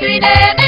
Happy.